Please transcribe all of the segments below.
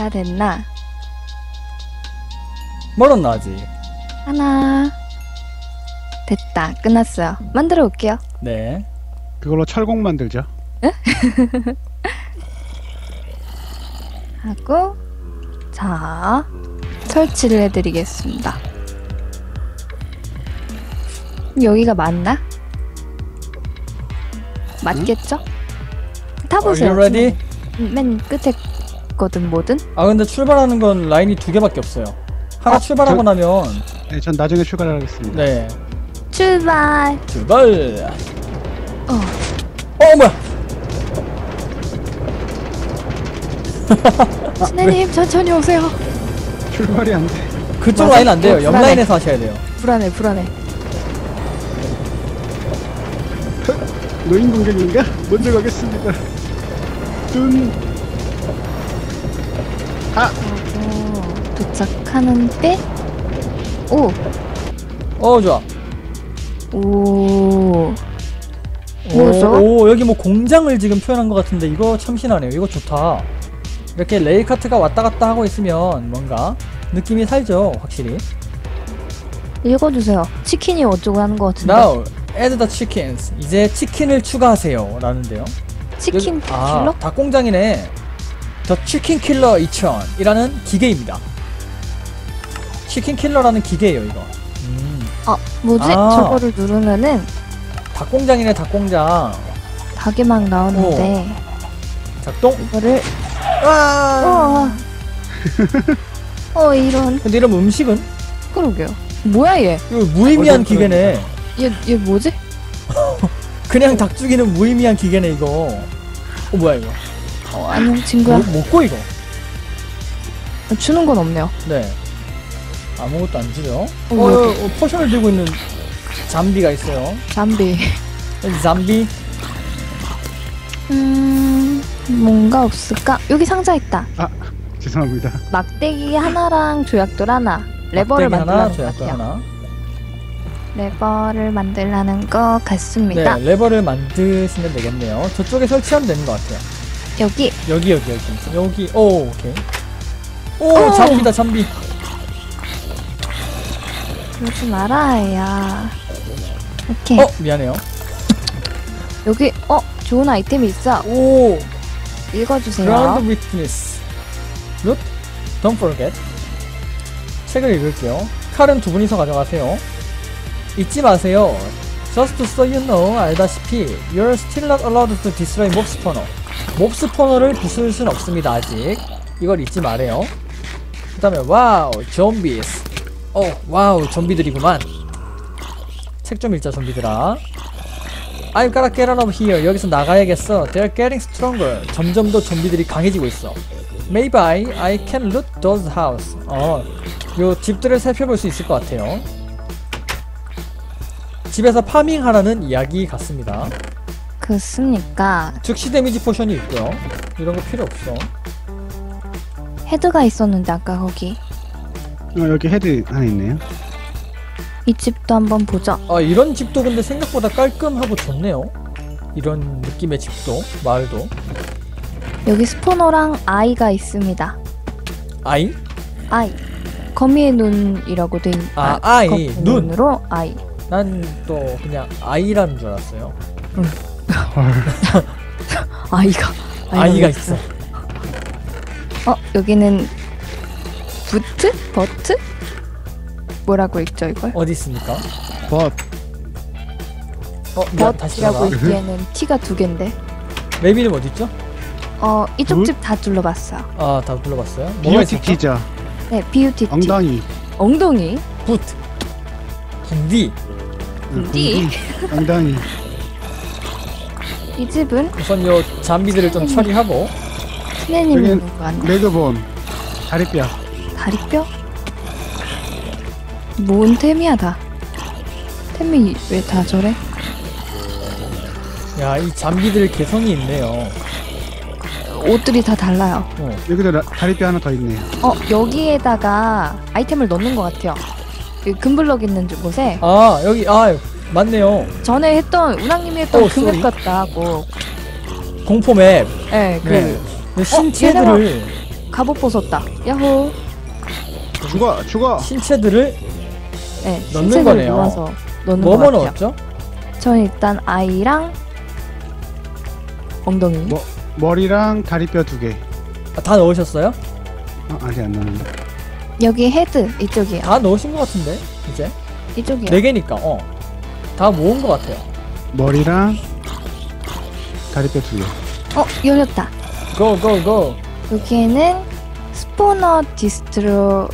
다 됐나? 멀었나 아직 하나. 됐다. 끝났어요. 만들어 올게요. 네 그걸로 철공 만들죠. 하고 자 설치를 해드리겠습니다. 여기가 맞나? 맞겠죠? 타보세요. Are you ready? 지금 맨 끝에 거든 뭐든 아 근데 출발하는 건 라인이 두 개밖에 없어요 하나 아, 출발하고 저- 나면 네, 전 나중에 출발하겠습니다. 네 출발. 출발 어. 어 뭐야 신혜님 천천히 오세요. 출발이 안 돼. 그쪽 맞아. 라인 안 돼요 어, 옆 불안해. 라인에서 하셔야 돼요 불안해 불안해. 노인 공격인가? 먼저 가겠습니다. 둔. 하고 도착하는데 오 어 좋아 오. 오? 오 여기 뭐 공장을 지금 표현한 것 같은데 이거 참신하네요 이거 좋다 이렇게 레이카트가 왔다 갔다 하고 있으면 뭔가 느낌이 살죠 확실히 읽어주세요. 치킨이 어쩌고 하는 것 같은데. Now add the chickens 이제 치킨을 추가하세요 라는데요 치킨 여기- 아? 닭공장이네 The Chicken Killer 2000이라는 기계입니다 치킨 킬러라는 기계예요 이거 음, 아 뭐지? 아. 저거를 누르면은 닭공장이네 닭공장 닭이 막 나오는데 작동 이거를 아 어. 어 이런 근데 이러면 음식은? 그러게요. 뭐야 얘? 이거 무의미한 아, 기계네 얘 얘 뭐지? 그냥 닭 죽이는 무의미한 기계네 이거 어 뭐야 이거 어 안녕 친구야. 뭐, 먹고 이거 주는 건 없네요. 네 아무것도 안 주죠 어, 어, 어, 여기. 어, potion을 들고 있는 zombie가 있어요 zombie. zombie 음 뭔가 없을까? 여기 상자 있다. 죄송합니다. 막대기 하나랑 조약돌 하나. 레버를 만들라는 것 같아요. 하나 레버를 만들라는 것 같습니다. 네 레버를 만드시면 되겠네요 저쪽에 설치하면 되는 것 같아요 여기 여기 여기 여기 여기 오 오케이 오 어. 잠비다 잠비 그러지 말아야. 오케이. 어 미안해요 여기 어 좋은 아이템이 있어. 오 읽어주세요. Ground Witness Loot Don't forget 책을 읽을게요 칼은 두 분이서 가져가세요 잊지 마세요 Just so you know 알다시피 You're still not allowed to destroy mob spawner mob spawner를 부술 순 없습니다 아직 이걸 잊지 말아요 그 다음에 Wow zombies 어 와우 좀비들이구만 책 좀 읽자 좀비들아 I've gotta get out of here. 여기서 나가야겠어. They're getting stronger. 점점 더 좀비들이 강해지고 있어. Maybe I, can loot those house. 어, 요 집들을 살펴볼 수 있을 것 같아요. 집에서 farming하라는 이야기 같습니다. 그렇습니까? 즉시 데미지 potion이 있고요. 이런 거 필요 없어. 헤드가 있었는데 아까 거기 어, 여기 헤드 하나 있네요. 이 집도 한번 보죠. 아, 이런 집도 근데 생각보다 깔끔하고 좋네요. 이런 느낌의 집도, 마을도. 여기 spawner랑 eye가 있습니다. eye? eye 거미의 눈이라고 돼 있. 아, eye, 거미의 눈. 눈으로 eye. 난 또 그냥 아이라는 줄 알았어요. 아이가 아이가 있어. 어 여기는 부트 버트 뭐라고 읽죠 이걸? 어디 있습니까? 벗. 어, 미안, 다시 버트라고. 읽기에는 T가 두 개인데. 맵 이름 어디 있죠? 어 이쪽 굿? 집다 둘러봤어 요. 아, 다 불러봤어요. 뭐가 비오티 있었죠? 네 티. 엉덩이. 엉덩이. 부트. 붕디. 붕디? 붕디, 엉덩이. 이 집은 우선 요 잠비들을 좀 처리하고 스네님이 여긴 누구 왔나? 레그본. 다리뼈. 다리뼈? 뭔 템이야 다. 템이 왜 다 저래? 야, 이 잠비들 개성이 있네요. 옷들이 다 달라요. 어. 여기도 라- 다리뼈 하나 더 있네요. 어 여기에다가 아이템을 넣는 것 같아요. 그 금블럭 있는 곳에 아, 여기 아, 맞네요. 전에 했던 운항님이 했던 어, 그맵 쏘리. 같다고. 공포 맵. 네, 그 네. 그 신체들을 갑옷 벗었다. 야호. 죽어 죽어 신체들을 네, 넣는 신체를 거네요. 모아서 넣는 뭐뭐 것 같아요. 넣었죠? 저는 일단 아이랑 엉덩이. 뭐? 머리랑 다리뼈 두 개 아, 다 넣으셨어요? 어, 아직 안 나는데 여기 헤드 이쪽이요. 다 넣으신 것 같은데 이제 이쪽이요. 네 개니까 어. 다 모은 것 같아요. 머리랑 다리뼈 두 개 어 열렸다. go go go. 여기에는 spawner destroy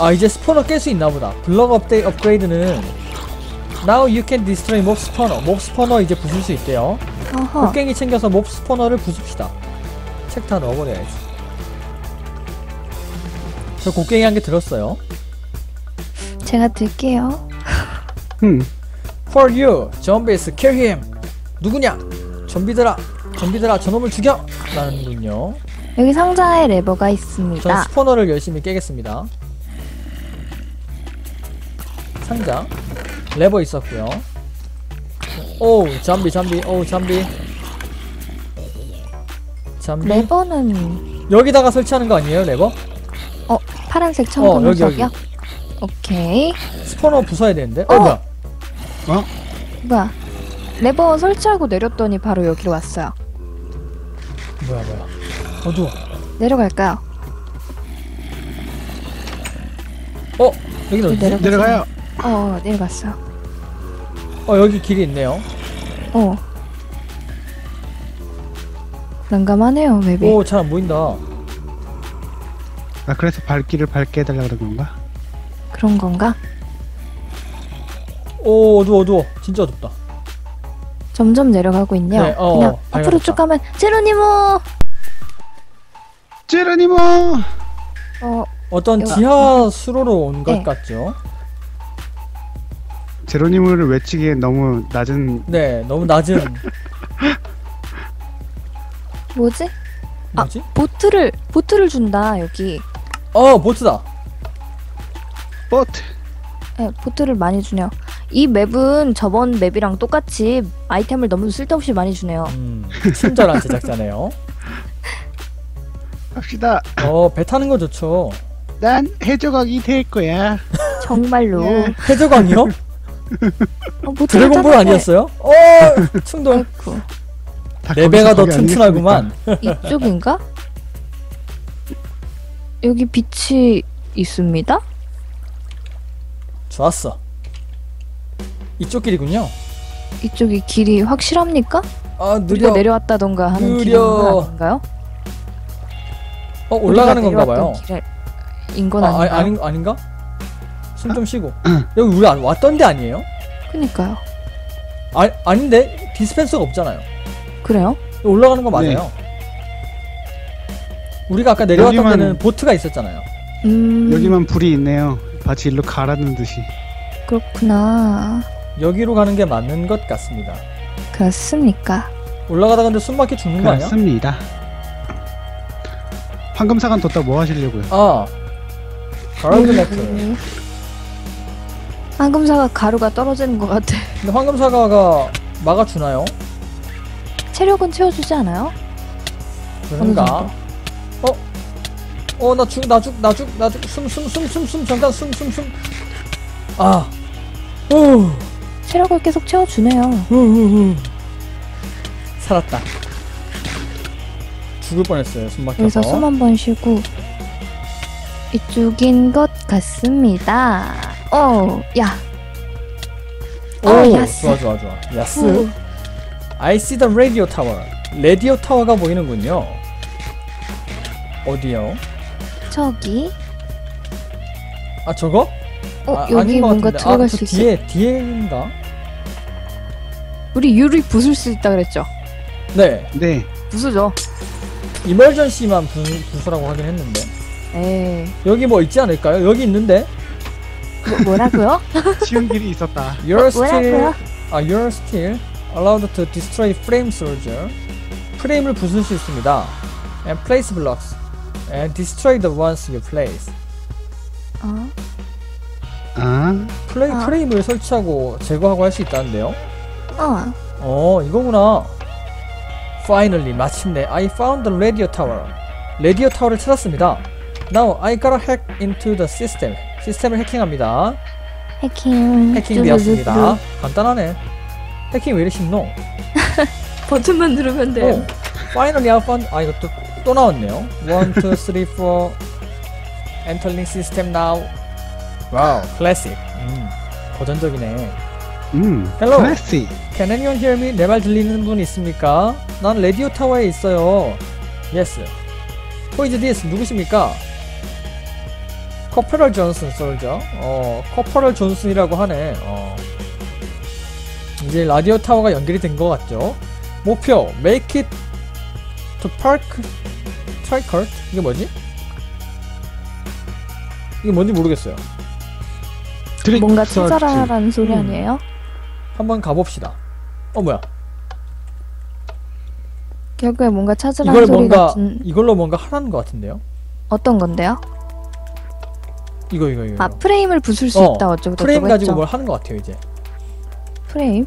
아 이제 spawner 깰 수 있나 보다. 블럭 업데이 업그레이드는 Now you can destroy mob spawner. mob spawner 이제 부술 수 있대요. 어허. 곡괭이 챙겨서 mob spawner를 부숩시다. 책 다 넣어버려야지. 저 곡괭이 한 개 들었어요. 제가 들게요. 흠 For you, zombies, kill him. 누구냐? 좀비들아, 좀비들아, 저놈을 죽여! 라는군요. 여기 상자에 레버가 전 있습니다. 스포너를 열심히 깨겠습니다. 상자, 레버 있었고요. 오, 잠비, 잠비, 오, zombie. zombie. 레버는 여기다가 설치하는 거 아니에요, 레버? 어 파란색 어, 청금 여기? 오케이. spawner 부숴야 되는데. 어, 어! 뭐야? 뭐야? 레버 설치하고 내렸더니 바로 여기로 왔어요. 뭐야, 뭐야. 어두워. 내려갈까요? 어, 여기 어디지? 내려- 내려가요 어 내려갔어요. 어, 여기 길이 있네요. 어. 난감하네요 맵이. 오, 잘 안 보인다. 아 그래서 발길을 밝게 해달라 그런 건가? 그런 건가? 오, 어두워, 어두워. 진짜 어둡다. 점점 내려가고 있네요. 네, 어, 그냥 어, 앞으로. 쭉 가면 제로니모. 제라니모 어 어떤 여기- 지하 수로로 온것 네. 같죠? 제로니모를 외치기엔 너무 낮은 네, 너무 낮은 뭐지? 아. 뭐지? 보트를 보트를 준다 여기. 어, 보트다. 보트 네, 보트를 많이 주네요. 이 맵은 저번 맵이랑 똑같이 아이템을 너무 쓸데없이 많이 주네요. 음, 친절한 제작자네요. 갑시다 어, 배 타는 거 좋죠. 난 해적왕이 될 거야 정말로. 예. 해적왕이요? 어, 보트 드래곤볼 아니었어요? 어, 충돌. 아이고, 레베가 더 거기서 저기 튼튼하구만. 이쪽인가? 여기 빛이 있습니다. 좋았어. 이쪽 길이군요. 이쪽이 길이 확실합니까? 아, 우리가 느려. 내려왔다던가 하는 느려. 길은 아닌가요? 어, 올라가는 건가 봐요. 내려왔던 길인 건 아, 아닌가요? 아니, 아닌, 아닌가? 숨 좀 쉬고. 여기 우리 안- 왔던 데 아니에요? 그니까요. 아, 아닌데? 디스펜서가 없잖아요. 그래요? 올라가는 거 맞아요. 우리가 아까 내려왔던 여기만- 데는 보트가 있었잖아요. 음, 여기만 불이 있네요 마치 일로 가라는 듯이 그렇구나. 여기로 가는 게 맞는 것 같습니다. 그렇습니까? 올라가다 근데 숨 막혀 죽는 거 아니야? 그렇습니다 황금사관 뒀다 뭐 하시려고요 아, 가라드 매트. 음. 황금사가 가루가 떨어지는 것 같아. 근데 황금사과가 막아주나요? 체력은 채워주지 않아요? 그런가? 어? 어, 나 죽, 나 죽, 나 죽, 나 죽, 숨, 숨, 숨, 숨, 숨, 잠깐, 숨, 숨, 숨. 아, 후, 체력을 계속 채워주네요. 살았다. 죽을 뻔했어요, 숨 막혀서. 여기서 숨 한 번 쉬고 이쪽인 것 같습니다. 어, 야, 오, 어, 야스. 좋아, 좋아, 좋아. 야스. 후. I see the radio tower. 레디오 타워가 보이는군요. 어디요? 저기, 아, 저거? 어 아, 여기 뭔가 같은데. 들어갈 아, 수저 있어. 뒤에, 뒤에인가? 우리 유리 부술 수 있다 그랬죠? 네. 네 부수죠. 이멀전시만 부, 부수라고 하긴 했는데. 에이, 여기 뭐 있지 않을까요? 여기 있는데? 뭐, 뭐라고요? 쉬운 길이 있었다 You're still, 뭐라고요? 아, you're still allowed to destroy frame soldier. 프레임을 부술 수 있습니다. And place blocks. And destroy the ones you place. 어, 아 플레이, 아. 프레임을 설치하고 제거하고 할 수 있다는데요? 어, 어, 이거구나. Finally, 마침내 I found the radio tower. 레디오 타워를 찾았습니다. Now I gotta hack into the system. 시스템을 해킹합니다. 해킹. 해킹되었습니다. 간단하네. 해킹 왜 이리 쉽노? 버튼만 누르면 돼요. 오, finally I found. 아 또, 또 나왔네요. 1, 2, 3, 4. Entering system now. wow, 클래식. 음, 고전적이네. 음. Hello. classic. Can anyone hear me? 내 말 들리는 분 있습니까? 난 radio tower에 있어요. Yes. Who is this? 누구십니까? Corporal Johnson soldier. 어, Corporal Johnson이라고 하네. 어. 이제 라디오 타워가 연결이 된 것 같죠? 목표 Make it to park tricart 이게 뭐지? 이게 뭔지 모르겠어요. 트릭 뭔가. 찾아라라는 소리 음. 아니에요? 한번 가봅시다. 어 뭐야? 결국에 뭔가 찾으라는 이걸 소리 뭔가 같은 이걸로 뭔가 하라는 것 같은데요? 어떤 건데요? 이거 이거 이거. 아 프레임을 부술 수 어, 있다 어쩌고 저쩌고 프레임 가지고 했죠. 뭘 하는 것 같아요 이제. 프레임?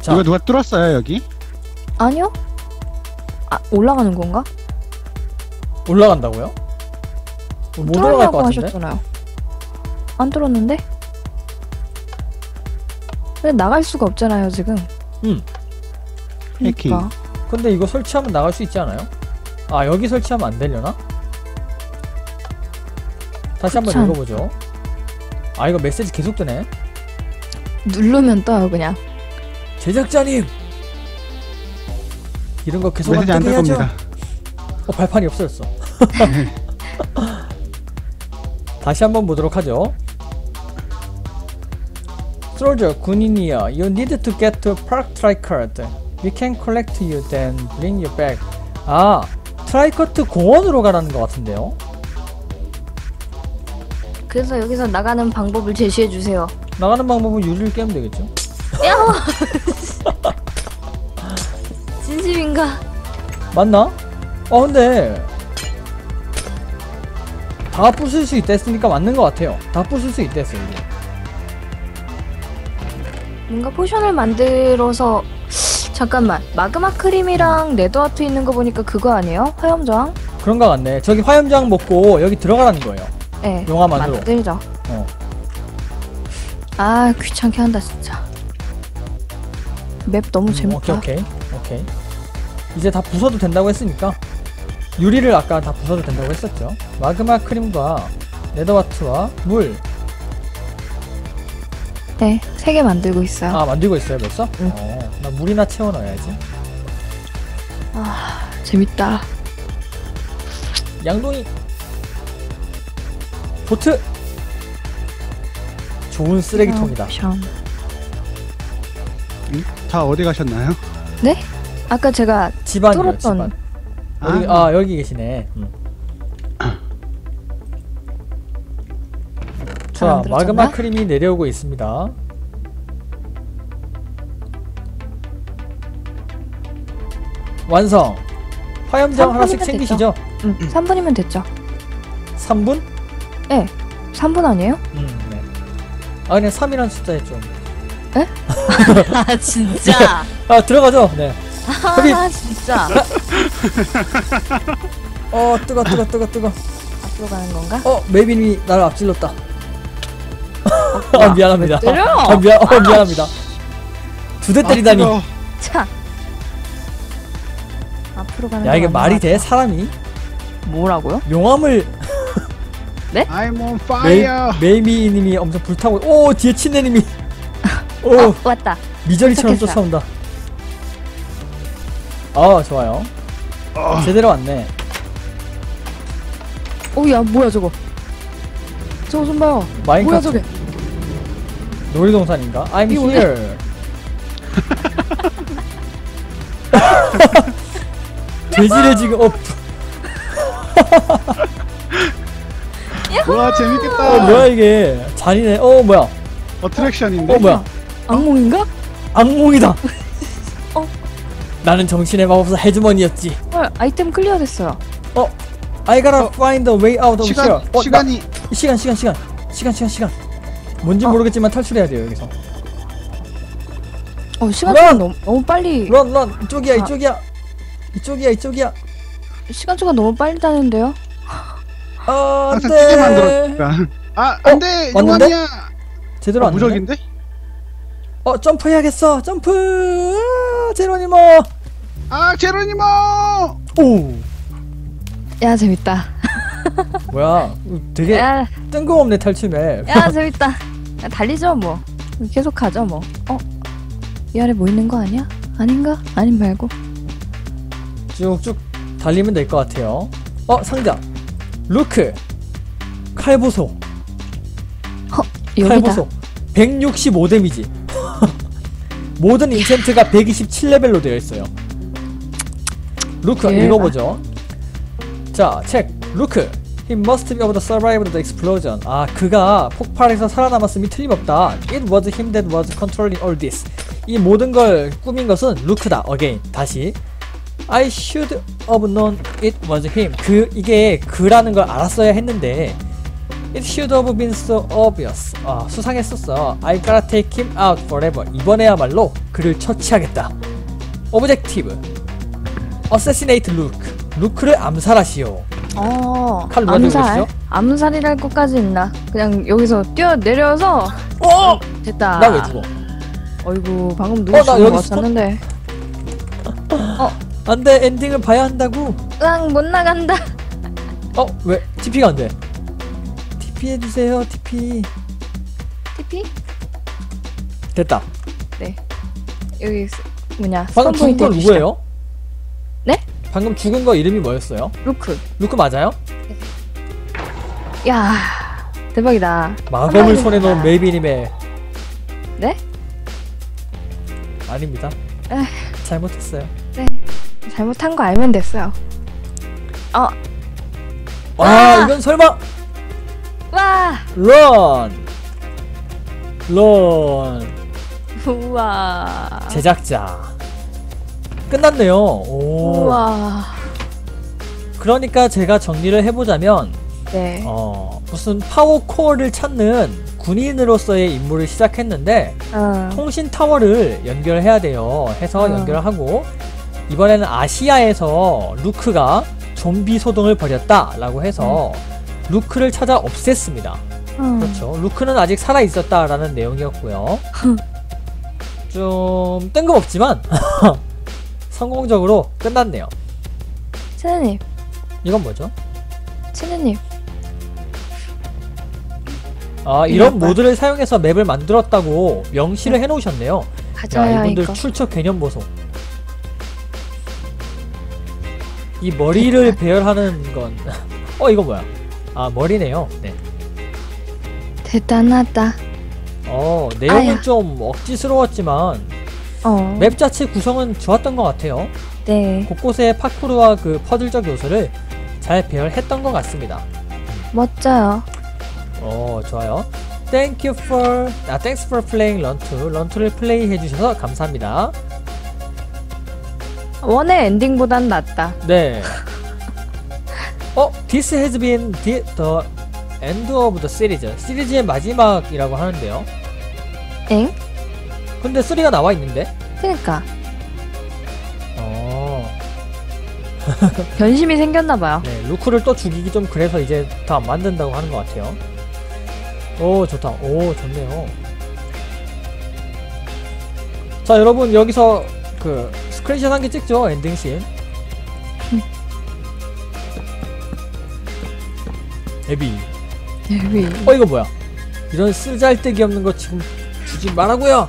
자, 이거 누가 뚫었어요 여기? 아니요? 아 올라가는 건가? 올라간다고요? 어, 못 올라갈 것 같은데? 하셨잖아요. 안 뚫었는데? 근데 나갈 수가 없잖아요 지금. 음. 해킹. 그러니까. 근데 이거 설치하면 나갈 수 있지 않아요? 아 여기 설치하면 안 되려나? 다시 한번 그쵸. 읽어보죠. 아 이거 메시지 계속 뜨네. 누르면 떠요 그냥. 제작자님 이런 거 계속 안 메시지 안 뜨게 뜰 해야죠. 겁니다. 어 발판이 없어졌어. 다시 한번 보도록 하죠. Soldier, 군인이야. You need to get to Park Tricart. We can collect you, then bring you back. 아, 트라이커트 공원으로 가라는 것 같은데요. 그래서 여기서 나가는 방법을 제시해 주세요. 나가는 방법은 유리를 깨면 되겠죠. 진심인가? 맞나? 어 근데 다 부술 수 있다 했으니까 맞는 것 같아요. 다 부술 수 있다 했어요. 이게. 뭔가 potion을 만들어서 잠깐만 마그마 크림이랑 레드아트 있는 거 보니까 그거 아니에요? 화염저항? 그런 것 같네. 저기 화염저항 먹고 여기 들어가라는 거예요. 네. 용암 안으로. 만들죠. 어. 아 귀찮게 한다 진짜. 맵 너무 음, 재밌다. 오케이 오케이 오케이. 이제 다 부숴도 된다고 했으니까 유리를 아까 다 부숴도 된다고 했었죠. 마그마 크림과 네더와트와 물. 네, 세 개 만들고 있어요. 아 만들고 있어요 벌써? 응. 어, 나 물이나 채워 넣어야지. 아, 재밌다. 양동이. 보트. 좋은 쓰레기통이다. 션. 음? 다 어디 가셨나요? 네? 아까 제가 집안이요 뚫었던- 집안. 여기, 아. 아 여기 계시네. 음. 잘 자? 마그마 크림이 내려오고 있습니다. 완성. 화염장 하나씩 챙기시죠. 음, 3분이면 됐죠. 3분? 3분 아니에요? 음, 네. 아 그냥 3이라는 숫자에 좀. 아 진짜. 아 들어가죠. 네. 아 진짜. 어 뜨거 뜨거 뜨거 뜨거. 앞으로 가는 건가? 어 메빈이 나를 앞질렀다. 아 미안합니다. 왜 때려? 아 미안 어 미안합니다. 두 대 때리다니. 아, 뜨거워. 차. 앞으로 가는 야 이게 건 말이 돼? 것 사람이. 뭐라고요? 용암을 I'm on 메이, fire. 메이미님이 엄청 불타고 오 뒤에 친내님이 오 어, 왔다. 미저리처럼. 쫓아온다. 아 좋아요. 어, 제대로 왔네. 오야 뭐야 저거? 저거 좀 봐요. 뭐야 마인크래프트 저게? 놀이동산인가? I'm 이거 here. 돼지를 지금 어, 와 재밌겠다. 어 뭐야 이게 잔이네. 어 뭐야? 어트랙션인데. 어 뭐야? 악몽인가? 악몽이다. 어. 나는 정신의 마법사 헤즈머니였지. 헐 아이템 클리어 됐어요. 어, I gotta find a way out of 시간 here. 어, 시간이 나, 시간, 시간, 시간, 시간, 시간, 시간. 뭔지 어. 모르겠지만 탈출해야 돼요 여기서. 어 시간 런! 너무 너무 빨리 런, 런! 이쪽이야, 아. 이쪽이야! 이쪽이야, 이쪽이야! 시간 초가 너무 빨리 다는데요. 아. 찌게 만들었으니까. 아, 안 돼! 왔는데? 용환이야! 제대로 어, 안. 무적인데? 어, 점프해야겠어! 점프! 아, 제로니모! 아, 제로니모! 오! 야 재밌다. 뭐야, 되게 야, 뜬금없네, 탈출맵. 야 재밌다. 야, 달리죠 뭐. 계속 가죠 뭐. 어? 이 아래 뭐 있는 거 아니야? 아닌가? 아닌 말고. 쭉쭉 달리면 될 것 같아요. 어, 상자. 루크. 칼보소. 여기다. 칼보소. 165 데미지. 모든 인챈트가 127레벨로 되어 있어요. 루크 대박. 읽어보죠. 자, 책. 루크. He must be able to survive the explosion. 아, 그가 폭발에서 살아남았음이 틀림없다. It was him that was controlling all this. 이 모든 걸 꾸민 것은 루크다. Again. 다시. I should have known it was him. 그 이게 그라는 걸 알았어야 했는데 It should have been so obvious. 아, 수상했었어. I gotta take him out forever. 이번에야말로 그를 처치하겠다. Objective. Assassinate Luke. 루크를 암살하시오. 어. 칼 암살. 암살이랄 것까지 있나? 그냥 여기서 뛰어 내려서 어! 됐다. 나 왜 죽어? 어이구 방금 누구 어, 나 죽은 것 같았는데. 안돼 엔딩을 봐야 한다고. 으앙 못 나간다. 어 왜? TP가 안 돼. TP 해주세요. TP. TP? 됐다. 네. 여기 스- 뭐냐? 방금 죽은 포인트 해주시죠. 누구예요? 네? 방금 죽은 거 이름이 뭐였어요? 루크. 루크 맞아요? 야 대박이다. 마검을. 손에 넣은 메이비님의 네? 아닙니다. 에휴. 잘못했어요. 네. 잘못한 거 알면 됐어요. 어. 와 아! 이건 설마 와. 런 런. 우와. 제작자 끝났네요. 오. 우와. 그러니까 제가 정리를 해보자면 네. 어, 무슨 파워 코어를 찾는 군인으로서의 임무를 시작했는데 어. 통신 타워를 연결해야 돼요. 해서 어. 연결을 하고 이번에는 아시아에서 루크가 좀비 소동을 벌였다라고 해서 루크를 찾아 없앴습니다. 어. 그렇죠. 루크는 아직 살아 있었다라는 내용이었고요. 좀 뜬금없지만 성공적으로 끝났네요. 치느님, 이건 뭐죠? 치느님. 아 이런 봐. 모드를 사용해서 맵을 만들었다고 명시를 해놓으셨네요. 야 가져야 이분들 이거. 출처 개념 보소. 이 머리를 배열하는 건. 어 이거 뭐야? 아 머리네요. 네. 대단하다. 어 내용은 아야. 좀 억지스러웠지만 어. 맵 자체 구성은 좋았던 것 같아요. 네. 곳곳에 파쿠르와 그 퍼즐적 요소를 잘 배열했던 것 같습니다. 멋져요. 어 좋아요. Thank you for 아 thanks for playing Run 2. Run 2를 플레이 해 주셔서 감사합니다. 원의 엔딩보단 낫다. 네. 어 This has been the, the end of the series. 시리즈의 마지막이라고 하는데요. 엥? 근데 3가 나와 있는데. 그니까 어. 변심이 생겼나봐요. 네, 루크를 또 죽이기 좀 그래서 이제 더안 만든다고 하는 것 같아요. 오, 좋다. 오, 좋네요. 자, 여러분, 여기서 그 스크린샷 한 개 찍죠? 엔딩씬. 에비. 여기. 어, 이거 뭐야? 이런 쓰잘데기 없는 거 지금 주지 말라고요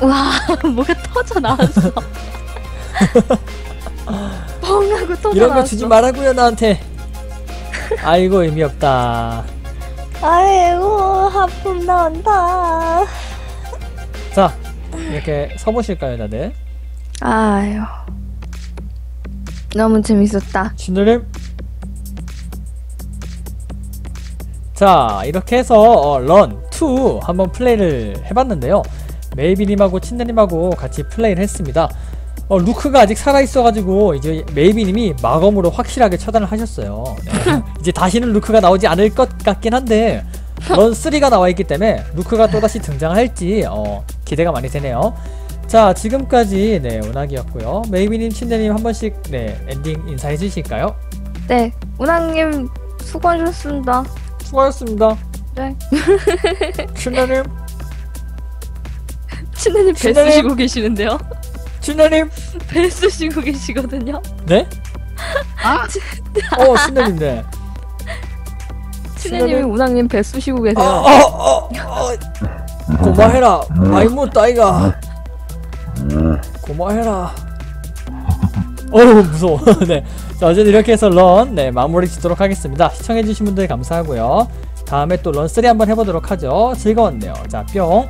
와, 뭐가 터져 나왔어. 뻥하고 터져 이런 거. 주지 말라고요 나한테. 아이고, 의미 없다. 아이고, 하품 난다. 자, 이렇게 서보실까요, 다들? 아유. 너무 재밌었다. 신도림 자 이렇게 해서 어, 런2 한번 플레이를 해봤는데요 메이비님하고 친느님하고 같이 플레이를 했습니다 어, 루크가 아직 살아있어가지고 이제 메이비님이 마검으로 확실하게 처단을 하셨어요 네. 이제 다시는 루크가 나오지 않을 것 같긴 한데 런3가 나와있기 때문에 루크가 또다시 등장할지 어, 기대가 많이 되네요 자, 지금까지 네, 운학이었고요. 메이비님, 친대님 한 번씩 네, 엔딩 인사해 주실까요? 네, 운항님 수고하셨습니다. 수고하셨습니다. 네. 친대님, 친애님 배 친애님. 쓰시고 계시는데요? 친대님. 배 쓰시고 계시거든요? 네? 아! 어, 친대님, 네. 친애님이 친애님. 운항님 배 쓰시고 어, 계세요. 어, 어, 어. 고마해라. 많이 묻다, 이가. 고마해라. 어우, 무서워. 네. 자, 어쨌든 이렇게 해서 런, 네, 마무리 짓도록 하겠습니다. 시청해주신 분들 감사하고요. 다음에 또 런3 한번 해보도록 하죠. 즐거웠네요. 자, 뿅.